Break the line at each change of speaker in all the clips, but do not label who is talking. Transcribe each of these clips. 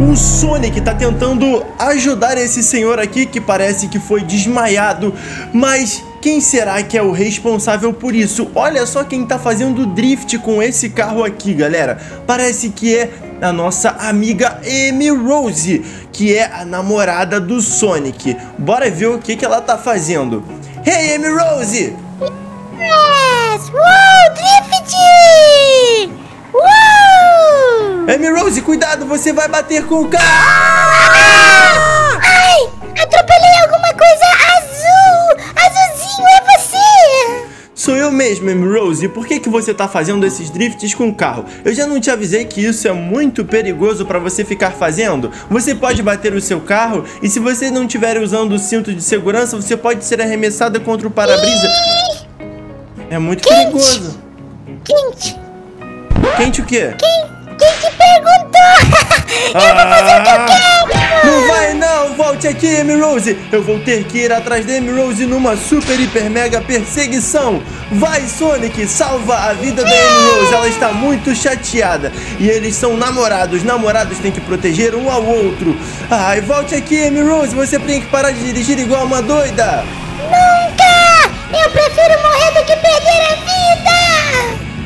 O Sonic tá tentando ajudar esse senhor aqui que parece que foi desmaiado, mas quem será que é o responsável por isso? Olha só quem tá fazendo drift com esse carro aqui, galera. Parece que é a nossa amiga Amy Rose, que é a namorada do Sonic. Bora ver o que, que ela tá fazendo. Hey, Amy Rose!
Yes! Uou, drift! Uou!
Amy Rose, cuidado, você vai bater com o carro!
Ah! Ai, atropelei alguma coisa azul! Azulzinho, é você!
Sou eu mesmo, Amy Rose. E por que, que você tá fazendo esses drifts com o carro? Eu já não te avisei que isso é muito perigoso para você ficar fazendo? Você pode bater o seu carro e se você não estiver usando o cinto de segurança, você pode ser arremessada contra o para-brisa. É muito
Quente.
perigoso.
Quente!
Quente o quê?
Quem, quem te perguntou? eu vou fazer o que eu
Ah,
quero!
Não vai não, volte aqui, Amy Rose. Eu vou ter que ir atrás da Amy Rose numa super, hiper, mega perseguição. Vai, Sonic, salva a vida da Amy Rose. Ela está muito chateada. E eles são namorados. Namorados têm que proteger um ao outro. Ai, volte aqui, Amy Rose. Você tem que parar de dirigir igual uma doida.
Nunca! Eu prefiro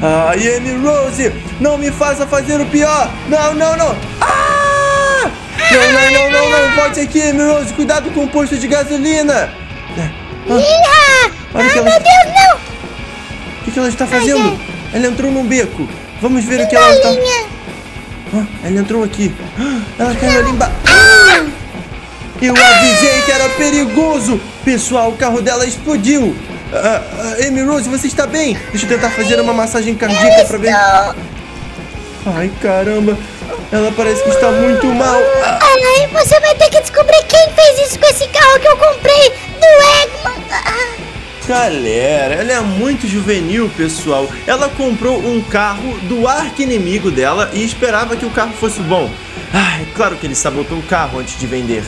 Ai, Amy Rose, não me faça fazer o pior. Não, não, não. Ah! Não, não, não, não, não. Volte aqui, Amy Rose. Cuidado com o posto de gasolina. Ah.
Ih!
Olha
Ai,
que
meu
ela-
Deus, não!
O que, que ela está fazendo?
ai.
Ela entrou num beco. Vamos ver o que ela está. Ah, ela entrou aqui. Ah, Ela caiu ali embaixo. Eu avisei que era perigoso. Pessoal, o carro dela explodiu. Ah, ah, Amy Rose, você está bem? Deixa eu tentar fazer uma massagem cardíaca para ver. Ai, caramba. Ela parece que está muito mal. Ah,
Ai, você vai ter que descobrir quem fez isso com esse carro que eu comprei do Eggman. Ah,
Galera, ela é muito juvenil, pessoal. Ela comprou um carro do arqui-inimigo dela e esperava que o carro fosse bom. Ai, claro que ele sabotou o carro antes de vender.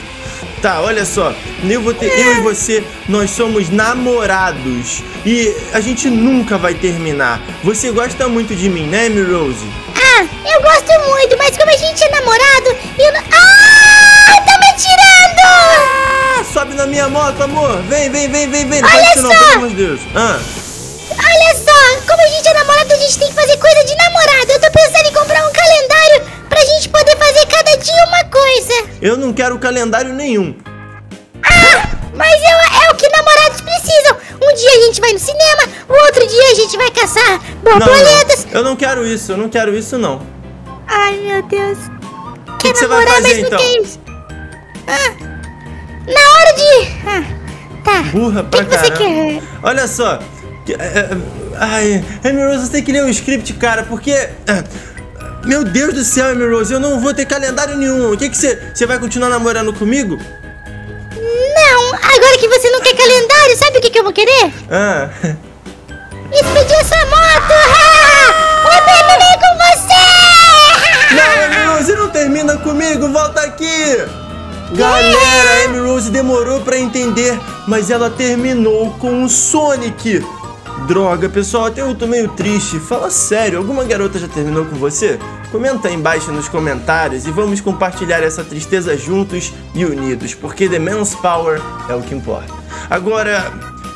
Tá, olha só, eu, vou ter, eu e você, nós somos namorados e a gente nunca vai terminar. Você gosta muito de mim, né, Amy Rose?
Ah, eu gosto muito, mas como a gente é namorado, eu não... Ah, tá me tirando!
Ah, sobe na minha moto, amor. Vem, vem, vem, vem, vem. Não
Olha
faz isso não, pelo amor de Deus. Ah.
Olha só, como a gente é namorado, a gente tem dia uma coisa.
Eu não quero calendário nenhum.
Ah, mas eu, é o que namorados precisam. Um dia a gente vai no cinema, o outro dia a gente vai caçar borboletas.
não, eu não quero isso, eu não quero isso não.
Ai, meu Deus.
O que, que você vai fazer então?
Ah, na hora de... Ah, tá.
Burra pra
que, que você quer?
Olha só. é, é, Ai, Amy Rose, você tem que ler o script, cara, porque. Meu Deus do céu, Amy Rose, eu não vou ter calendário nenhum. O que que você. Você vai continuar namorando comigo?
Não, agora que você não quer calendário, sabe o que, que eu vou querer?
Ah.
Explodir essa moto! Eu terminei com você!
Não, Amy Rose, não termina comigo, volta aqui! Galera, a Amy Rose demorou pra entender, mas ela terminou com o Sonic. Droga, pessoal, até eu tô meio triste. Fala sério, alguma garota já terminou com você? Comenta aí embaixo nos comentários e vamos compartilhar essa tristeza juntos e unidos, porque The Man's Power é o que importa. Agora,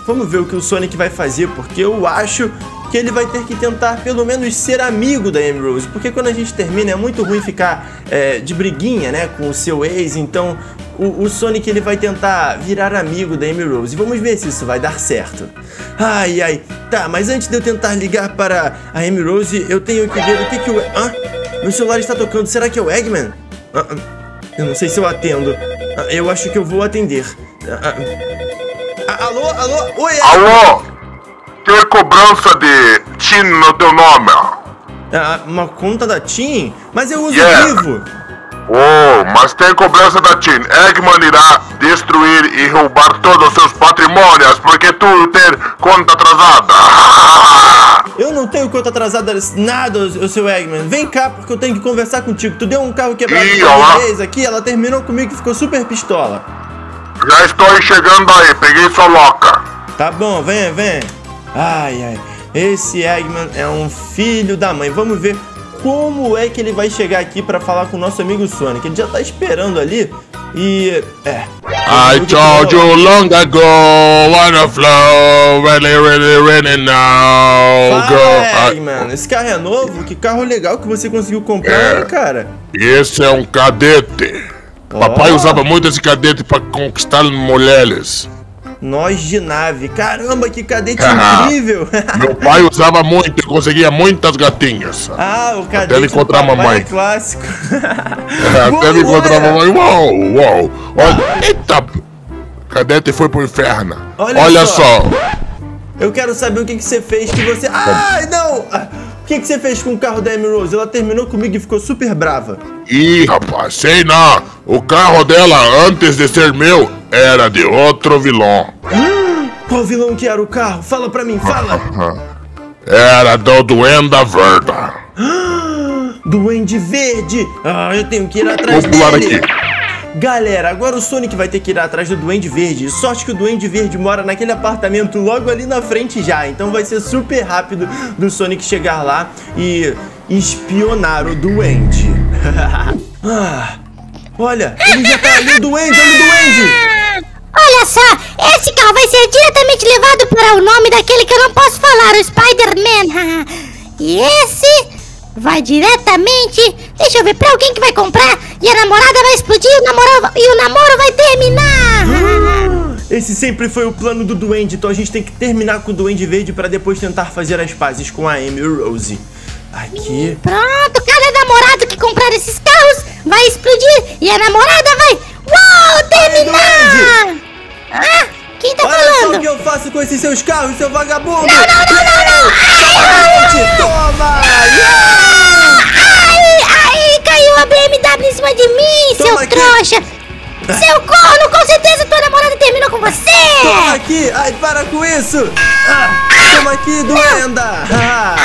vamos ver o que o Sonic vai fazer, porque eu acho que ele vai ter que tentar pelo menos ser amigo da Rose, porque quando a gente termina é muito ruim ficar é, de briguinha, né, com o seu ex, então o, o Sonic ele vai tentar virar amigo da Amy Rose. E vamos ver se isso vai dar certo. Ai, ai. Tá, mas antes de eu tentar ligar para a Amy Rose, eu tenho que ver o que que o... Hã? Meu celular está tocando. Será que é o Eggman? Eu não sei se eu atendo. Eu acho que eu vou atender. Alô, alô? Oi, Eggman.
Alô? Tem cobrança de TIN no teu nome?
Ah, uma conta da TIM? Mas eu uso
Yeah.
Vivo.
Oh, mas tem cobrança da TIN. Eggman irá destruir e roubar todos os seus patrimônios porque tu tem conta atrasada.
Eu não tenho conta atrasada nada, o seu Eggman. Vem cá, porque eu tenho que conversar contigo. Tu deu um carro quebrado
Ih,
pra ex aqui, ela terminou comigo e ficou super pistola.
Já estou chegando aí, peguei sua loca.
Tá bom, vem, vem. Ai, ai. Esse Eggman é um filho da mãe. Vamos ver como é que ele vai chegar aqui pra falar com o nosso amigo Sonic. Ele já tá esperando ali e... é...
I told you long ago, wanna flow, really, really, really now. Go.
Fala,
Ah,
mano, esse carro é novo? Que carro legal que você conseguiu comprar,
É.
hein, cara?
esse é um cadete. Papai
Ó.
usava muito esse cadete para conquistar mulheres.
Nós de nave. Caramba, que cadete
Ah.
incrível!
Meu pai usava muito e conseguia muitas gatinhas.
ah, o cadete
ele encontrar a
papai
mamãe.
é clássico.
Até ele encontrar a mamãe. Uau, uau. Olha, eita. Cadete foi pro inferno.
Olha
Olha,
só.
só.
Eu quero saber o que, que você fez que você... Ai, não! Ah, O que, que você fez com o carro da Amy Rose? Ela terminou comigo e ficou super brava.
Ih, rapaz, sei não. O carro dela, antes de ser meu, era de outro vilão.
Qual vilão que era o carro? Fala pra mim, fala!
Era do Duenda Verde.
Duende Verde! Ah, eu tenho que ir atrás
Vou pular
dele!
aqui.
Galera, agora o Sonic vai ter que ir atrás do Duende Verde. Sorte que o Duende Verde mora naquele apartamento logo ali na frente já. Então vai ser super rápido do Sonic chegar lá e espionar o Duende. ah, olha, ele já tá ali, o Duende, olha o Duende!
Olha só, esse carro vai ser diretamente levado para o nome daquele que eu não posso falar, o Spider-Man. e esse vai diretamente, deixa eu ver, pra alguém que vai comprar e a namorada vai explodir o namoro, e o namoro vai terminar.
Esse sempre foi o plano do Duende, então a gente tem que terminar com o Duende Verde pra depois tentar fazer as pazes com a Amy Rose. Aqui.
Pronto, cada namorado que comprar esses carros vai explodir e a namorada vai, uau, terminar. Ah, quem tá
Olha só o
falando?
que eu faço com esses seus carros, seu vagabundo! Não, não, não, não, Toma!
Ai, ai, caiu a BMW em cima de mim,
Toma
seu
aqui.
trouxa! Seu corno, com certeza tua namorada terminou com
Toma
você!
aqui! Ai, para com isso! Ah, toma aqui, doenda! Ah,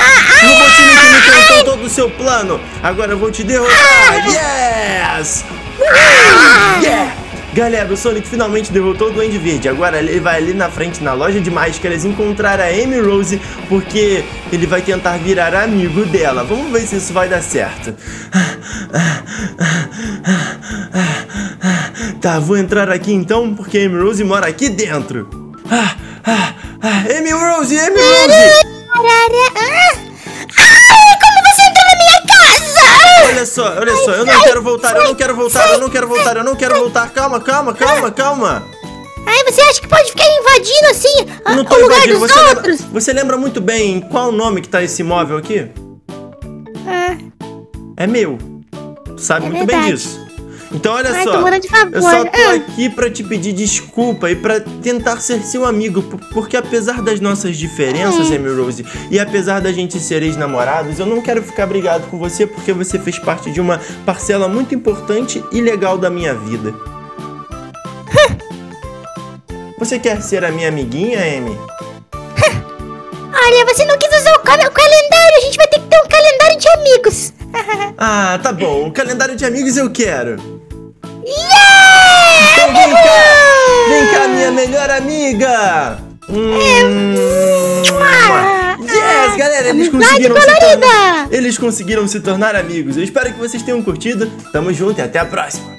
o Robotnik me contou todo o seu plano! Agora eu vou te derrotar! Yes! Uhul! Yeah! Galera, o Sonic finalmente derrotou o Duende Verde. Agora ele vai ali na frente, na loja de máscaras, encontrar a Amy Rose, porque ele vai tentar virar amigo dela. Vamos ver se isso vai dar certo. Tá, vou entrar aqui então, porque a Amy Rose mora aqui dentro. Ah, ah, ah, Amy Rose, Amy Rose! Olha só, olha só, eu não quero voltar, eu não quero voltar, eu não quero voltar, eu não quero voltar. Calma, calma, calma, calma.
Ai, você acha que pode ficar invadindo assim ah,
Eu não tô
o lugar
invadindo.
dos
Você
outros?
lembra, você lembra muito bem qual o nome que tá esse móvel aqui?
Ah,
É meu. Tu sabe
É
muito bem
verdade.
disso. Então olha
Ai,
só, eu só tô
Ah.
aqui pra te pedir desculpa e pra tentar ser seu amigo, porque apesar das nossas diferenças,
Hum.
Amy Rose, e apesar da gente ser ex-namorados, eu não quero ficar brigado com você porque você fez parte de uma parcela muito importante e legal da minha vida. Você quer ser a minha amiguinha, Amy?
olha, você não quis usar o cal- o calendário, a gente vai ter que ter um calendário de amigos.
Ah, tá bom. Um calendário de amigos eu quero. Então vem cá! Vem cá, minha melhor amiga! Hum, yes, galera, eles conseguiram tornar. Eles conseguiram se tornar amigos. Eu espero que vocês tenham curtido. Tamo junto e até a próxima.